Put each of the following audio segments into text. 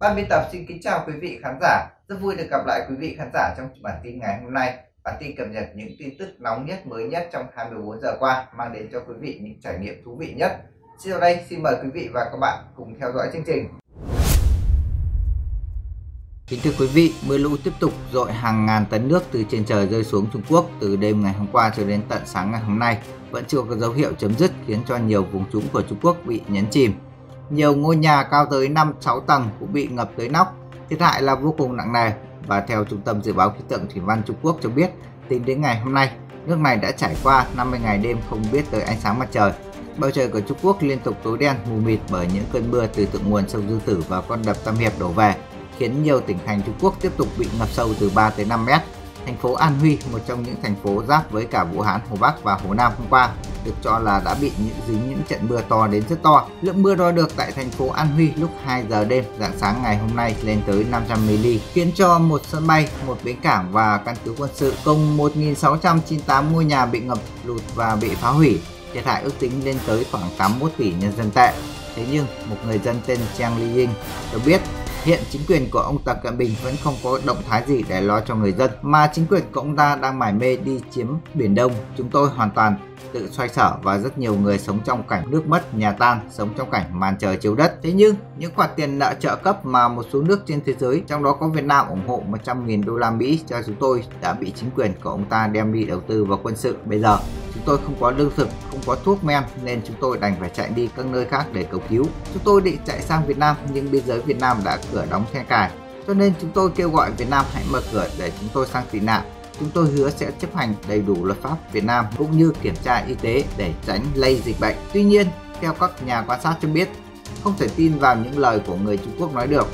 Ban biên tập xin kính chào quý vị khán giả. Rất vui được gặp lại quý vị khán giả trong bản tin ngày hôm nay. Bản tin cập nhật những tin tức nóng nhất mới nhất trong 24 giờ qua mang đến cho quý vị những trải nghiệm thú vị nhất. Sau đây xin mời quý vị và các bạn cùng theo dõi chương trình. Kính thưa quý vị, mưa lũ tiếp tục dội hàng ngàn tấn nước từ trên trời rơi xuống Trung Quốc từ đêm ngày hôm qua cho đến tận sáng ngày hôm nay vẫn chưa có dấu hiệu chấm dứt khiến cho nhiều vùng trũng của Trung Quốc bị nhấn chìm. Nhiều ngôi nhà cao tới 5-6 tầng cũng bị ngập tới nóc, thiệt hại là vô cùng nặng nề và theo Trung tâm Dự báo Khí tượng Thủy văn Trung Quốc cho biết, tính đến ngày hôm nay, nước này đã trải qua 50 ngày đêm không biết tới ánh sáng mặt trời. Bầu trời của Trung Quốc liên tục tối đen mù mịt bởi những cơn mưa từ thượng nguồn sông Dương Tử và con đập Tam Hiệp đổ về, khiến nhiều tỉnh thành Trung Quốc tiếp tục bị ngập sâu từ 3 tới 5 mét. Thành phố An Huy, một trong những thành phố giáp với cả Vũ Hán, Hồ Bắc và Hồ Nam hôm qua, được cho là đã bị những dính những trận mưa to đến rất to. Lượng mưa đo được tại thành phố An Huy lúc 2 giờ đêm dạng sáng ngày hôm nay lên tới 500 mm, khiến cho một sân bay, một bến cảng và căn cứ quân sự cùng 1.698 ngôi nhà bị ngập lụt và bị phá hủy. Thiệt hại ước tính lên tới khoảng 81 tỷ nhân dân tệ. Thế nhưng, một người dân tên Chang Li Ying cho biết Hiện chính quyền của ông Tập Cận Bình vẫn không có động thái gì để lo cho người dân, mà chính quyền của ông ta đang mải mê đi chiếm Biển Đông. Chúng tôi hoàn toàn tự xoay sở và rất nhiều người sống trong cảnh nước mất, nhà tan, sống trong cảnh màn trời chiếu đất. Thế nhưng, những khoản tiền nợ trợ cấp mà một số nước trên thế giới, trong đó có Việt Nam ủng hộ 100.000 đô la Mỹ cho chúng tôi đã bị chính quyền của ông ta đem đi đầu tư vào quân sự. Bây giờ, chúng tôi không có lương thực, không có thuốc men nên chúng tôi đành phải chạy đi các nơi khác để cầu cứu. Chúng tôi định chạy sang Việt Nam nhưng biên giới Việt Nam đã cửa đóng then cài. Cho nên chúng tôi kêu gọi Việt Nam hãy mở cửa để chúng tôi sang tị nạn chúng tôi hứa sẽ chấp hành đầy đủ luật pháp Việt Nam cũng như kiểm tra y tế để tránh lây dịch bệnh. Tuy nhiên, theo các nhà quan sát cho biết, không thể tin vào những lời của người Trung Quốc nói được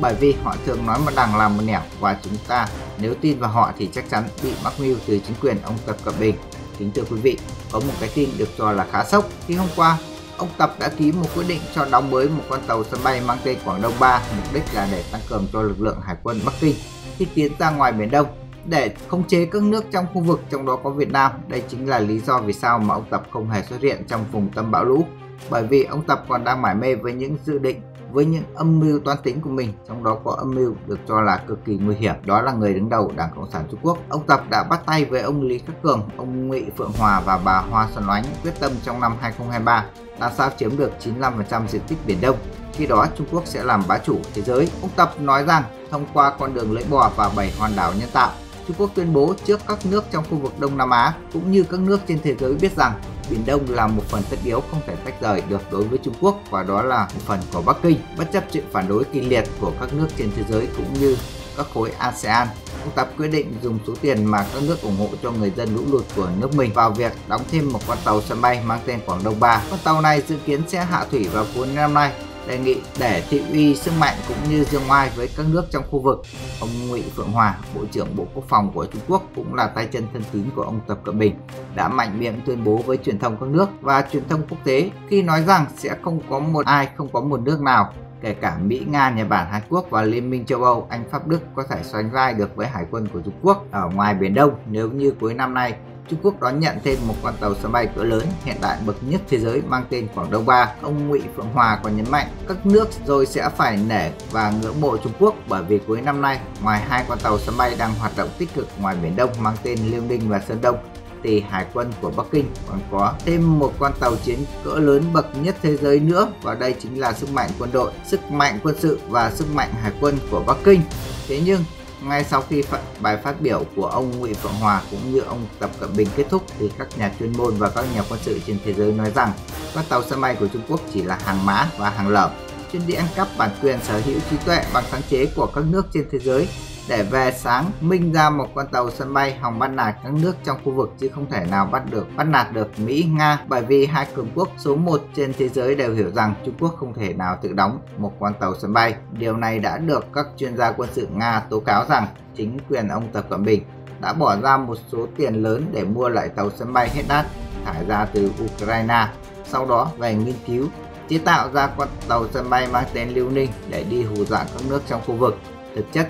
bởi vì họ thường nói một đằng làm một nẻo và chúng ta nếu tin vào họ thì chắc chắn bị mắc mưu từ chính quyền ông Tập Cận Bình. Kính thưa quý vị, có một cái tin được cho là khá sốc khi hôm qua ông Tập đã ký một quyết định cho đóng mới một con tàu sân bay mang tên Quảng Đông 3, mục đích là để tăng cường cho lực lượng hải quân Bắc Kinh khi tiến ra ngoài Biển Đông để khống chế các nước trong khu vực trong đó có Việt Nam. Đây chính là lý do vì sao mà ông Tập không hề xuất hiện trong vùng tâm bão lũ. Bởi vì ông Tập còn đang mải mê với những dự định, với những âm mưu toan tính của mình, trong đó có âm mưu được cho là cực kỳ nguy hiểm, đó là người đứng đầu Đảng Cộng sản Trung Quốc. Ông Tập đã bắt tay với ông Lý Khắc Cường, ông Ngụy Phượng Hòa và bà Hoa Xuân Oánh quyết tâm trong năm 2023 làm sao chiếm được 95% diện tích Biển Đông. Khi đó Trung Quốc sẽ làm bá chủ thế giới. Ông Tập nói rằng thông qua con đường lưỡi bò và bảy hòn đảo nhân tạo, Trung Quốc tuyên bố trước các nước trong khu vực Đông Nam Á cũng như các nước trên thế giới biết rằng Biển Đông là một phần tất yếu không thể tách rời được đối với Trung Quốc và đó là một phần của Bắc Kinh. Bất chấp sự phản đối kinh liệt của các nước trên thế giới cũng như các khối ASEAN, ông Tập quyết định dùng số tiền mà các nước ủng hộ cho người dân lũ lụt của nước mình vào việc đóng thêm một con tàu sân bay mang tên Quảng Đông 3. Con tàu này dự kiến sẽ hạ thủy vào cuối năm nay đề nghị để thị uy sức mạnh cũng như dương oai với các nước trong khu vực. Ông Ngụy Phượng Hòa, Bộ trưởng Bộ Quốc phòng của Trung Quốc cũng là tay chân thân tín của ông Tập Cận Bình, đã mạnh miệng tuyên bố với truyền thông các nước và truyền thông quốc tế khi nói rằng sẽ không có một ai, không có một nước nào kể cả Mỹ, Nga, Nhật Bản, Hàn Quốc và Liên minh châu Âu, Anh, Pháp, Đức có thể xoánh vai được với hải quân của Trung Quốc ở ngoài Biển Đông nếu như cuối năm nay Trung Quốc đón nhận thêm một con tàu sân bay cỡ lớn hiện đại bậc nhất thế giới mang tên Quảng Đông 3. Ông Ngụy Phượng Hòa còn nhấn mạnh các nước rồi sẽ phải nể và ngưỡng mộ Trung Quốc bởi vì cuối năm nay, ngoài hai con tàu sân bay đang hoạt động tích cực ngoài Biển Đông mang tên Liêu Ninh và Sơn Đông, thì Hải quân của Bắc Kinh còn có thêm một con tàu chiến cỡ lớn bậc nhất thế giới nữa và đây chính là sức mạnh quân đội, sức mạnh quân sự và sức mạnh hải quân của Bắc Kinh. Thế nhưng ngay sau khi bài phát biểu của ông Nguyễn Phượng Hòa cũng như ông Tập Cận Bình kết thúc thì các nhà chuyên môn và các nhà quân sự trên thế giới nói rằng các tàu sân bay của Trung Quốc chỉ là hàng mã và hàng lởm chuyên đi ăn cắp bản quyền sở hữu trí tuệ bằng sáng chế của các nước trên thế giới để về sáng minh ra một con tàu sân bay hòng bắt nạt các nước trong khu vực chứ không thể nào bắt được bắt nạt được Mỹ Nga bởi vì hai cường quốc số 1 trên thế giới đều hiểu rằng Trung Quốc không thể nào tự đóng một con tàu sân bay. Điều này đã được các chuyên gia quân sự Nga tố cáo rằng chính quyền ông Tập Cận Bình đã bỏ ra một số tiền lớn để mua lại tàu sân bay hết đắt thải ra từ Ukraine sau đó về nghiên cứu chế tạo ra con tàu sân bay mang tên Liêu Ninh để đi hù dọa các nước trong khu vực. Thực chất,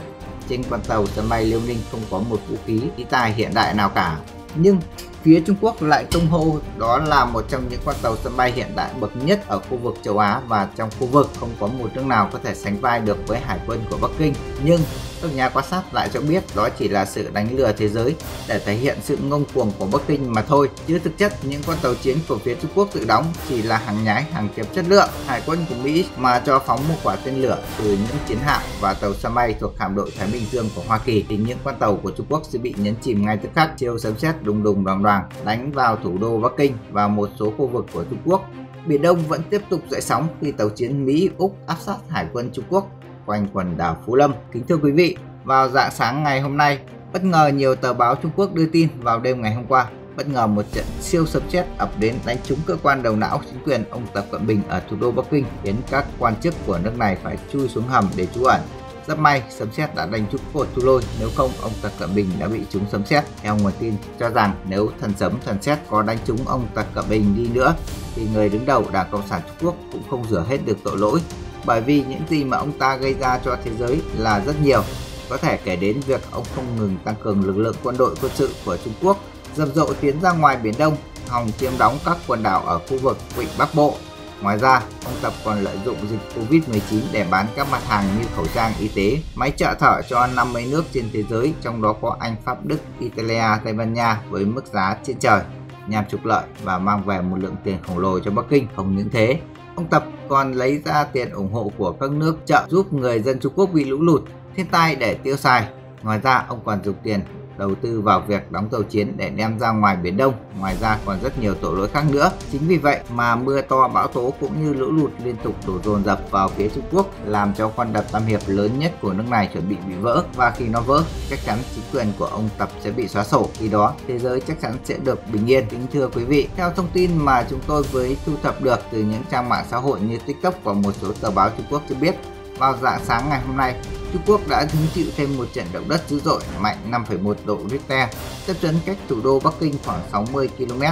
trên con tàu sân bay Liêu Ninh không có một vũ khí khí tài hiện đại nào cả. Nhưng phía Trung Quốc lại tung hô đó là một trong những con tàu sân bay hiện đại bậc nhất ở khu vực châu Á và trong khu vực không có một nước nào có thể sánh vai được với hải quân của Bắc Kinh. Nhưng các nhà quan sát lại cho biết đó chỉ là sự đánh lừa thế giới để thể hiện sự ngông cuồng của Bắc Kinh mà thôi. Chứ thực chất những con tàu chiến của phía Trung Quốc tự đóng chỉ là hàng nhái, hàng kém chất lượng. Hải quân của Mỹ mà cho phóng một quả tên lửa từ những chiến hạm và tàu sân bay thuộc hạm đội Thái Bình Dương của Hoa Kỳ thì những con tàu của Trung Quốc sẽ bị nhấn chìm ngay tức khắc. Chiêu sấm sét đùng đùng đoàn đoàn đánh vào thủ đô Bắc Kinh và một số khu vực của Trung Quốc. Biển Đông vẫn tiếp tục dậy sóng khi tàu chiến Mỹ Úc áp sát hải quân Trung Quốc quanh quần đảo Phú Lâm. Kính thưa quý vị, vào dạng sáng ngày hôm nay, bất ngờ nhiều tờ báo Trung Quốc đưa tin vào đêm ngày hôm qua, bất ngờ một trận siêu sấm sét ập đến đánh trúng cơ quan đầu não chính quyền ông Tập Cận Bình ở thủ đô Bắc Kinh, khiến các quan chức của nước này phải chui xuống hầm để trú ẩn. Rất may, sấm sét đã đánh trúng cột thu lôi, nếu không ông Tập Cận Bình đã bị trúng sấm sét. Theo nguồn tin cho rằng nếu thần sấm thần sét có đánh trúng ông Tập Cận Bình đi nữa, thì người đứng đầu Đảng Cộng sản Trung Quốc cũng không rửa hết được tội lỗi, bởi vì những gì mà ông ta gây ra cho thế giới là rất nhiều. Có thể kể đến việc ông không ngừng tăng cường lực lượng quân đội quân sự của Trung Quốc, rầm rộ tiến ra ngoài Biển Đông, hòng chiếm đóng các quần đảo ở khu vực Vịnh Bắc Bộ. Ngoài ra, ông Tập còn lợi dụng dịch Covid-19 để bán các mặt hàng như khẩu trang y tế, máy trợ thở cho 50 nước trên thế giới, trong đó có Anh, Pháp, Đức, Italia, Tây Ban Nha với mức giá trên trời nhằm trục lợi và mang về một lượng tiền khổng lồ cho Bắc Kinh. Không những thế, ông Tập còn lấy ra tiền ủng hộ của các nước trợ giúp người dân Trung Quốc bị lũ lụt, thiên tai để tiêu xài. Ngoài ra, ông còn dùng tiền đầu tư vào việc đóng tàu chiến để đem ra ngoài Biển Đông. Ngoài ra còn rất nhiều tội lỗi khác nữa. Chính vì vậy mà mưa to bão tố cũng như lũ lụt liên tục đổ dồn dập vào phía Trung Quốc làm cho con đập Tam Hiệp lớn nhất của nước này chuẩn bị bị vỡ và khi nó vỡ chắc chắn chính quyền của ông Tập sẽ bị xóa sổ. Khi đó thế giới chắc chắn sẽ được bình yên. Kính thưa quý vị, theo thông tin mà chúng tôi với thu thập được từ những trang mạng xã hội như TikTok và một số tờ báo Trung Quốc cho biết vào dạng sáng ngày hôm nay, Trung Quốc đã hứng chịu thêm một trận động đất dữ dội mạnh 5,1 độ Richter, tiếp chấn cách thủ đô Bắc Kinh khoảng 60 km.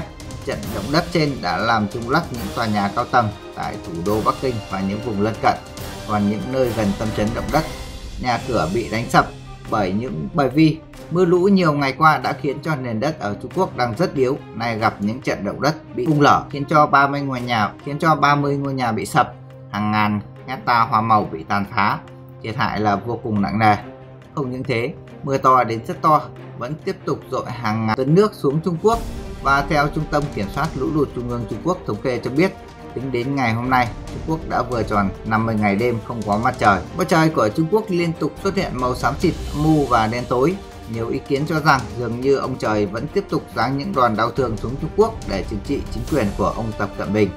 Trận động đất trên đã làm rung lắc những tòa nhà cao tầng tại thủ đô Bắc Kinh và những vùng lân cận. Còn những nơi gần tâm chấn động đất, nhà cửa bị đánh sập bởi những bởi vì mưa lũ nhiều ngày qua đã khiến cho nền đất ở Trung Quốc đang rất yếu, nay gặp những trận động đất bị bung lở khiến cho 30 ngôi nhà khiến cho 30 ngôi nhà bị sập, hàng ngàn hecta hoa màu bị tàn phá, thiệt hại là vô cùng nặng nề. Không những thế, mưa to đến rất to vẫn tiếp tục dội hàng ngàn tấn nước xuống Trung Quốc và theo Trung tâm Kiểm soát Lũ lụt Trung ương Trung Quốc thống kê cho biết, tính đến ngày hôm nay, Trung Quốc đã vừa tròn 50 ngày đêm không có mặt trời. Mặt trời của Trung Quốc liên tục xuất hiện màu xám xịt, mù và đen tối. Nhiều ý kiến cho rằng dường như ông trời vẫn tiếp tục giáng những đoàn đau thương xuống Trung Quốc để trừng trị chính quyền của ông Tập Cận Bình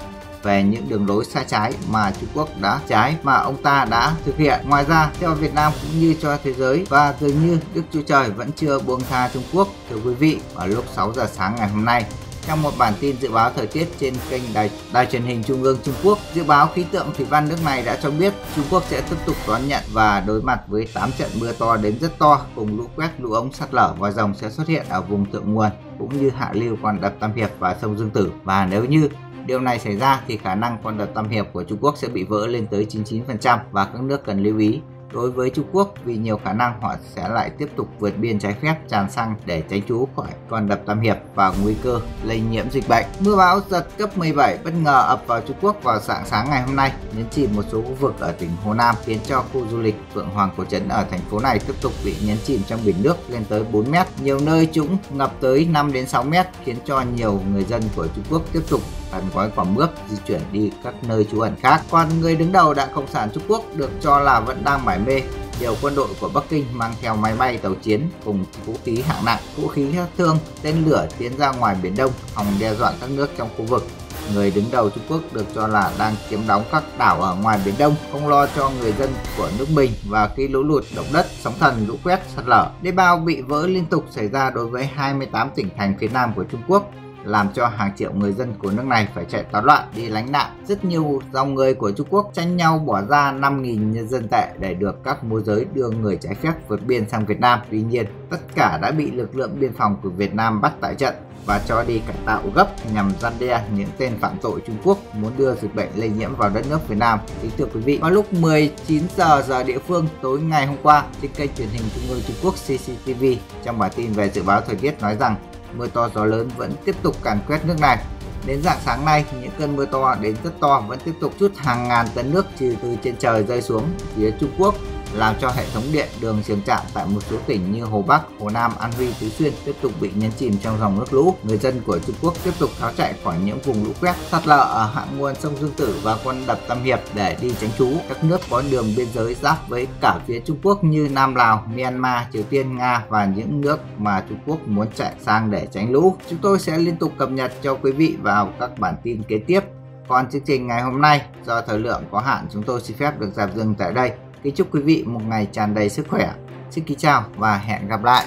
về những đường lối sai trái mà Trung Quốc đã trái mà ông ta đã thực hiện. Ngoài ra, cho Việt Nam cũng như cho thế giới và dường như Đức Chúa Trời vẫn chưa buông tha Trung Quốc. Thưa quý vị, vào lúc 6 giờ sáng ngày hôm nay, trong một bản tin dự báo thời tiết trên kênh đài, đài truyền hình Trung ương Trung Quốc, dự báo khí tượng thủy văn nước này đã cho biết Trung Quốc sẽ tiếp tục đón nhận và đối mặt với 8 trận mưa to đến rất to cùng lũ quét, lũ ống sạt lở và dòng sẽ xuất hiện ở vùng thượng nguồn cũng như hạ lưu con đập Tam Hiệp và sông Dương Tử. Và nếu như Điều này xảy ra thì khả năng con đập Tam Hiệp của Trung Quốc sẽ bị vỡ lên tới 99% và các nước cần lưu ý đối với Trung Quốc vì nhiều khả năng họ sẽ lại tiếp tục vượt biên trái phép tràn xăng để tránh trú khỏi con đập Tam Hiệp và nguy cơ lây nhiễm dịch bệnh. Mưa bão giật cấp 17 bất ngờ ập vào Trung Quốc vào sáng sáng ngày hôm nay, nhấn chìm một số khu vực ở tỉnh Hồ Nam khiến cho khu du lịch Phượng Hoàng Cổ Trấn ở thành phố này tiếp tục bị nhấn chìm trong biển nước lên tới 4 mét. Nhiều nơi chúng ngập tới 5 đến 6 mét khiến cho nhiều người dân của Trung Quốc tiếp tục cần gói quả mướp di chuyển đi các nơi trú ẩn khác. Còn người đứng đầu Đảng Cộng sản Trung Quốc được cho là vẫn đang mải mê nhiều quân đội của Bắc Kinh mang theo máy bay tàu chiến cùng vũ khí hạng nặng, vũ khí sát thương, tên lửa tiến ra ngoài Biển Đông, hòng đe dọa các nước trong khu vực. Người đứng đầu Trung Quốc được cho là đang chiếm đóng các đảo ở ngoài Biển Đông, không lo cho người dân của nước mình và khi lũ lụt, động đất, sóng thần, lũ quét, sạt lở. Đê bao bị vỡ liên tục xảy ra đối với 28 tỉnh thành phía Nam của Trung Quốc làm cho hàng triệu người dân của nước này phải chạy tán loạn đi lánh nạn. Rất nhiều dòng người của Trung Quốc tranh nhau bỏ ra 5.000 nhân dân tệ để được các môi giới đưa người trái phép vượt biên sang Việt Nam. Tuy nhiên, tất cả đã bị lực lượng biên phòng của Việt Nam bắt tại trận và cho đi cải tạo gấp nhằm gian đe những tên phạm tội Trung Quốc muốn đưa dịch bệnh lây nhiễm vào đất nước Việt Nam. Kính thưa quý vị, vào lúc 19 giờ giờ địa phương tối ngày hôm qua trên kênh truyền hình Trung ương Trung Quốc CCTV trong bản tin về dự báo thời tiết nói rằng mưa to gió lớn vẫn tiếp tục càn quét nước này. Đến dạng sáng nay, những cơn mưa to đến rất to vẫn tiếp tục chút hàng ngàn tấn nước từ trên trời rơi xuống phía Trung Quốc làm cho hệ thống điện đường trường trạm tại một số tỉnh như Hồ Bắc, Hồ Nam, An Huy, Tứ Xuyên tiếp tục bị nhấn chìm trong dòng nước lũ. Người dân của Trung Quốc tiếp tục tháo chạy khỏi những vùng lũ quét, sạt lở ở hạ nguồn sông Dương Tử và quân đập Tam Hiệp để đi tránh trú. Các nước có đường biên giới giáp với cả phía Trung Quốc như Nam Lào, Myanmar, Triều Tiên, Nga và những nước mà Trung Quốc muốn chạy sang để tránh lũ. Chúng tôi sẽ liên tục cập nhật cho quý vị vào các bản tin kế tiếp. Còn chương trình ngày hôm nay, do thời lượng có hạn, chúng tôi xin phép được giảm dừng tại đây. Kính chúc quý vị một ngày tràn đầy sức khỏe. Xin kính chào và hẹn gặp lại.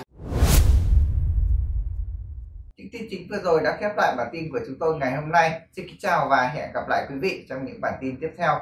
Những tin chính vừa rồi đã khép lại bản tin của chúng tôi ngày hôm nay. Xin kính chào và hẹn gặp lại quý vị trong những bản tin tiếp theo.